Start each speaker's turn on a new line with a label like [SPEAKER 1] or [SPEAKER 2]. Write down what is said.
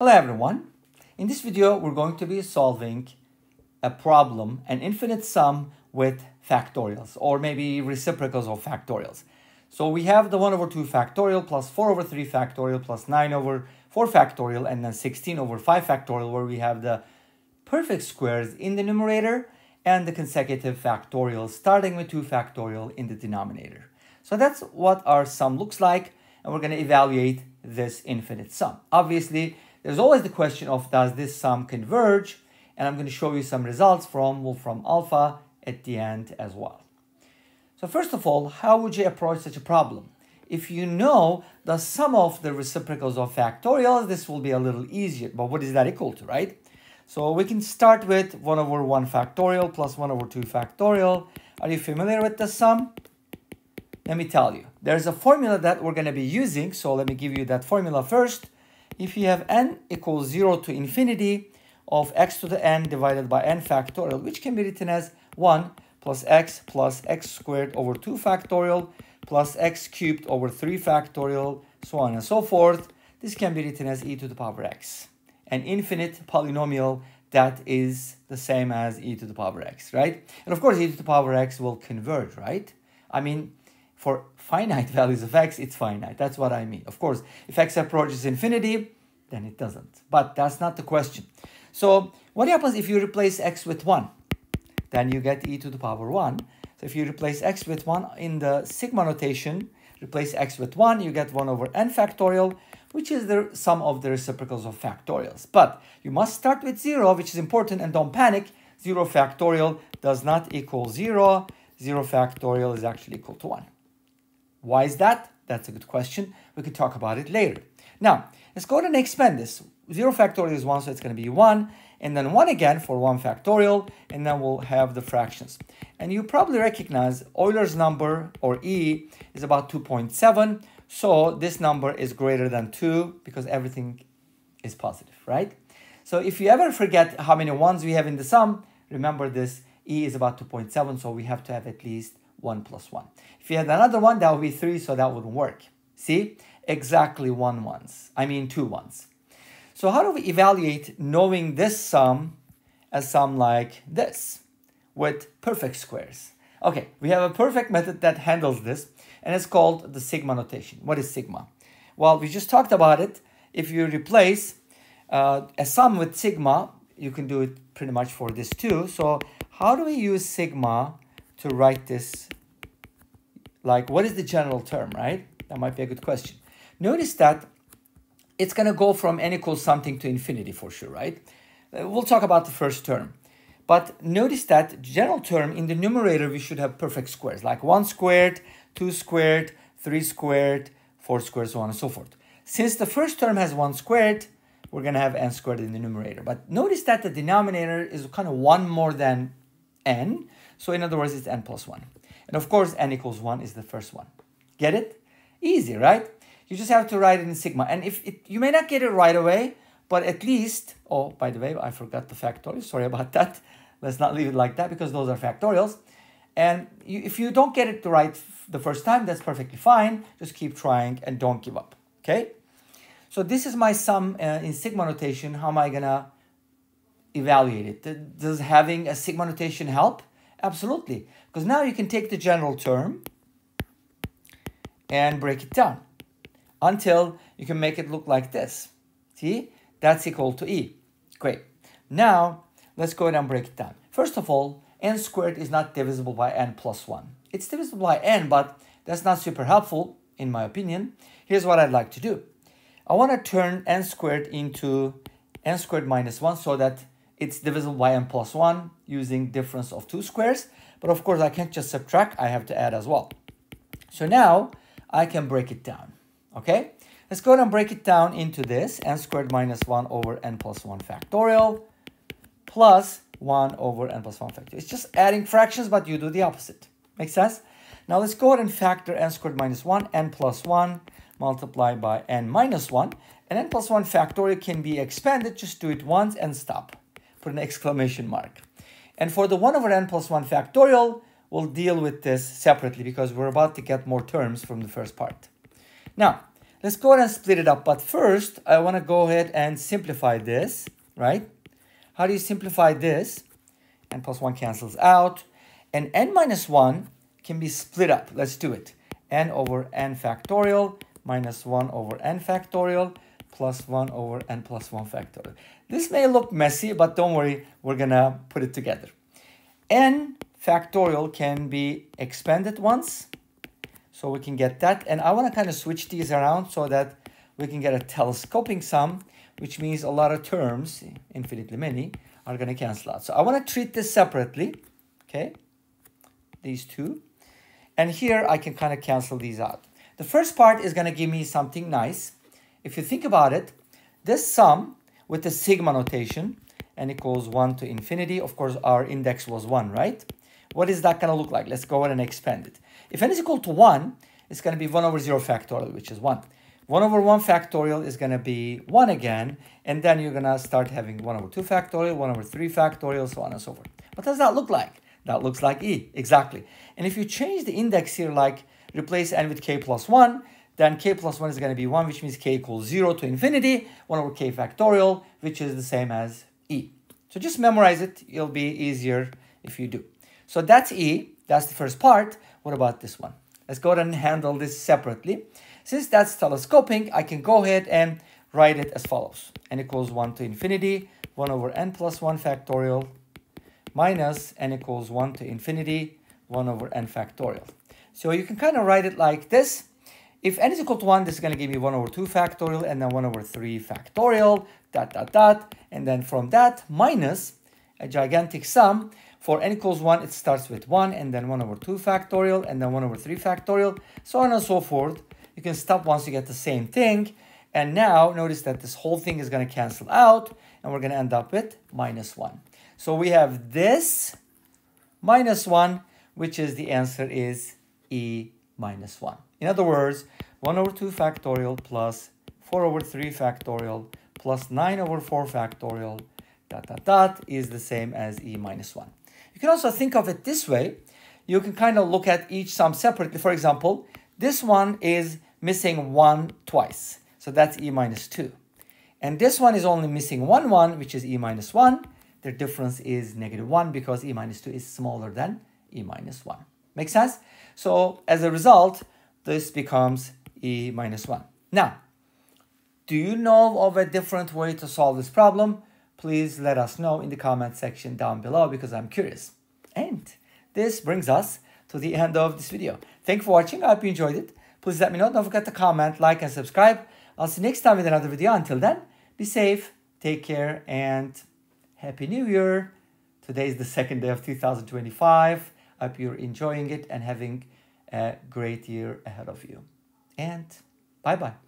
[SPEAKER 1] Hello everyone. In this video, we're going to be solving a problem, an infinite sum with factorials, or maybe reciprocals of factorials. So we have the 1 over 2 factorial plus 4 over 3 factorial plus 9 over 4 factorial and then 16 over 5 factorial where we have the perfect squares in the numerator and the consecutive factorials starting with 2 factorial in the denominator. So that's what our sum looks like and we're going to evaluate this infinite sum. Obviously, there's always the question of does this sum converge? And I'm going to show you some results from Wolfram Alpha at the end as well. So first of all, how would you approach such a problem? If you know the sum of the reciprocals of factorials, this will be a little easier. But what is that equal to, right? So we can start with 1 over 1 factorial plus 1 over 2 factorial. Are you familiar with the sum? Let me tell you. There's a formula that we're going to be using. So let me give you that formula first if you have n equals 0 to infinity of x to the n divided by n factorial, which can be written as 1 plus x plus x squared over 2 factorial plus x cubed over 3 factorial, so on and so forth. This can be written as e to the power x, an infinite polynomial that is the same as e to the power x, right? And of course, e to the power x will converge, right? I mean, for finite values of x, it's finite. That's what I mean. Of course, if x approaches infinity, then it doesn't. But that's not the question. So what happens if you replace x with 1? Then you get e to the power 1. So if you replace x with 1 in the sigma notation, replace x with 1, you get 1 over n factorial, which is the sum of the reciprocals of factorials. But you must start with 0, which is important, and don't panic. 0 factorial does not equal 0. 0 factorial is actually equal to 1. Why is that? That's a good question. We could talk about it later. Now, let's go ahead and expand this. 0 factorial is 1, so it's going to be 1. And then 1 again for 1 factorial. And then we'll have the fractions. And you probably recognize Euler's number, or E, is about 2.7. So this number is greater than 2 because everything is positive, right? So if you ever forget how many ones we have in the sum, remember this E is about 2.7, so we have to have at least 1 plus 1. If you had another one, that would be 3, so that wouldn't work. See? Exactly one ones. I mean two ones. So how do we evaluate knowing this sum as sum like this with perfect squares? Okay, we have a perfect method that handles this, and it's called the sigma notation. What is sigma? Well, we just talked about it. If you replace uh, a sum with sigma, you can do it pretty much for this too. So how do we use sigma to write this? Like, what is the general term, right? That might be a good question. Notice that it's going to go from n equals something to infinity for sure, right? Uh, we'll talk about the first term. But notice that general term in the numerator, we should have perfect squares, like 1 squared, 2 squared, 3 squared, 4 squared, so on and so forth. Since the first term has 1 squared, we're going to have n squared in the numerator. But notice that the denominator is kind of 1 more than n. So in other words, it's n plus 1. And of course, n equals 1 is the first one. Get it? Easy, right? You just have to write it in sigma. And if it, you may not get it right away, but at least, oh, by the way, I forgot the factorial. Sorry about that. Let's not leave it like that because those are factorials. And you, if you don't get it right the first time, that's perfectly fine. Just keep trying and don't give up, okay? So this is my sum uh, in sigma notation. How am I going to evaluate it? Does having a sigma notation help? Absolutely. Because now you can take the general term and break it down until you can make it look like this. See? That's equal to E. Great. Now, let's go ahead and break it down. First of all, n squared is not divisible by n plus 1. It's divisible by n, but that's not super helpful, in my opinion. Here's what I'd like to do. I want to turn n squared into n squared minus 1 so that it's divisible by n plus 1 using difference of two squares. But of course, I can't just subtract. I have to add as well. So now I can break it down. Okay? Let's go ahead and break it down into this. n squared minus 1 over n plus 1 factorial plus 1 over n plus 1 factorial. It's just adding fractions, but you do the opposite. Make sense? Now let's go ahead and factor n squared minus 1, n plus 1 multiplied by n minus 1. And n plus 1 factorial can be expanded. Just do it once and stop. Put an exclamation mark. And for the 1 over n plus 1 factorial, we'll deal with this separately because we're about to get more terms from the first part. Now, let's go ahead and split it up. But first, I want to go ahead and simplify this, right? How do you simplify this? n plus 1 cancels out. And n minus 1 can be split up. Let's do it. n over n factorial minus 1 over n factorial plus 1 over n plus 1 factorial. This may look messy, but don't worry, we're to put it together. n factorial can be expanded once, so we can get that. And I want to kind of switch these around so that we can get a telescoping sum, which means a lot of terms, infinitely many, are to cancel out. So I want to treat this separately, okay? These two. And here I can kind of cancel these out. The first part is to give me something nice. If you think about it, this sum with the sigma notation, n equals 1 to infinity, of course our index was 1, right? What is that going to look like? Let's go ahead and expand it. If n is equal to 1, it's going to be 1 over 0 factorial, which is 1. 1 over 1 factorial is going to be 1 again, and then you're going to start having 1 over 2 factorial, 1 over 3 factorial, so on and so forth. What does that look like? That looks like e, exactly. And if you change the index here, like replace n with k plus 1, then k plus 1 is going to be 1, which means k equals 0 to infinity, 1 over k factorial, which is the same as e. So just memorize it. It'll be easier if you do. So that's e. That's the first part. What about this one? Let's go ahead and handle this separately. Since that's telescoping, I can go ahead and write it as follows. n equals 1 to infinity, 1 over n plus 1 factorial, minus n equals 1 to infinity, 1 over n factorial. So you can kind of write it like this. If n is equal to 1, this is going to give me 1 over 2 factorial, and then 1 over 3 factorial, dot, dot, dot. And then from that, minus a gigantic sum. For n equals 1, it starts with 1, and then 1 over 2 factorial, and then 1 over 3 factorial, so on and so forth. You can stop once you get the same thing. And now notice that this whole thing is going to cancel out and we're going to end up with minus 1. So we have this minus 1, which is the answer is e minus 1. In other words, 1 over 2 factorial plus 4 over 3 factorial plus 9 over 4 factorial dot dot dot is the same as e minus 1. You can also think of it this way. You can kind of look at each sum separately. For example, this one is missing 1 twice. So that's e minus 2. And this one is only missing 1, 1, which is e minus 1. Their difference is negative 1 because e minus 2 is smaller than e minus 1. Make sense? So as a result, this becomes e minus 1. Now, do you know of a different way to solve this problem? Please let us know in the comment section down below because I'm curious. And this brings us to the end of this video. Thank you for watching. I hope you enjoyed it. Please let me know. Don't forget to comment, like, and subscribe. I'll see you next time with another video. Until then, be safe, take care, and Happy New Year. Today is the second day of 2025. I hope you're enjoying it and having a great year ahead of you. And bye-bye.